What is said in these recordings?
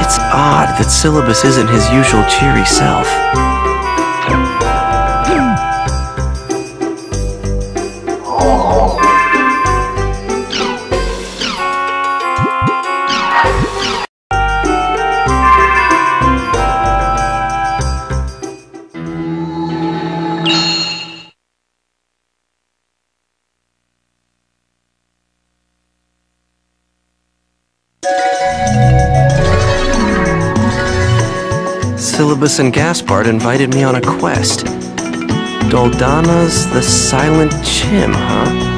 It's odd that Silabus isn't his usual cheery self. Silabus and Gaspard invited me on a quest. Doldana's the Silent Chim, huh?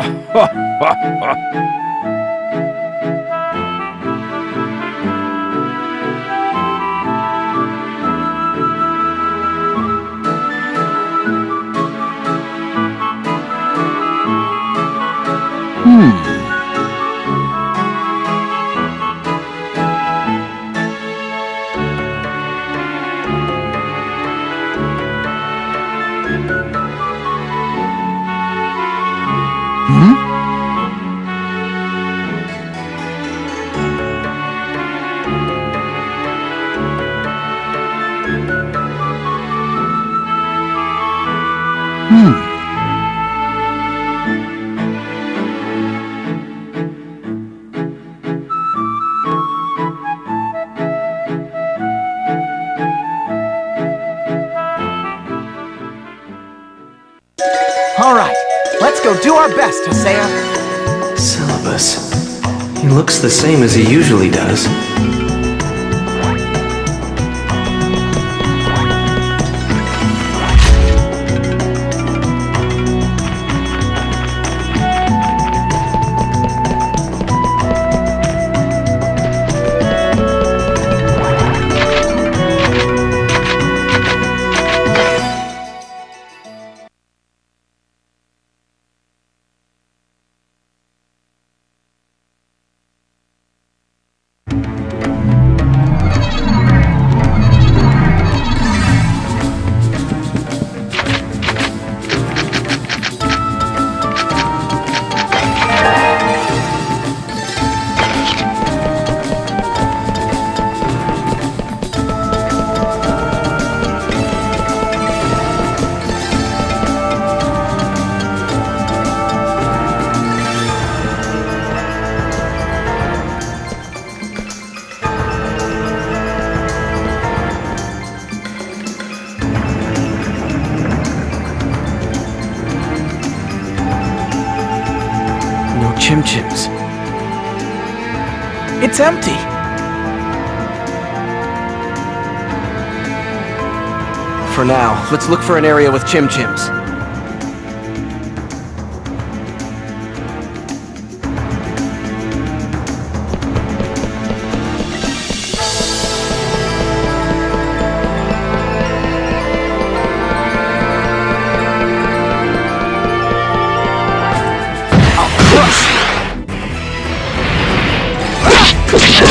ha, ha, ha. Hmm. All right, let's go do our best, Haseo. Silabus. He looks the same as he usually does. Chim chims. It's empty. For now, let's look for an area with chim chims. Crazy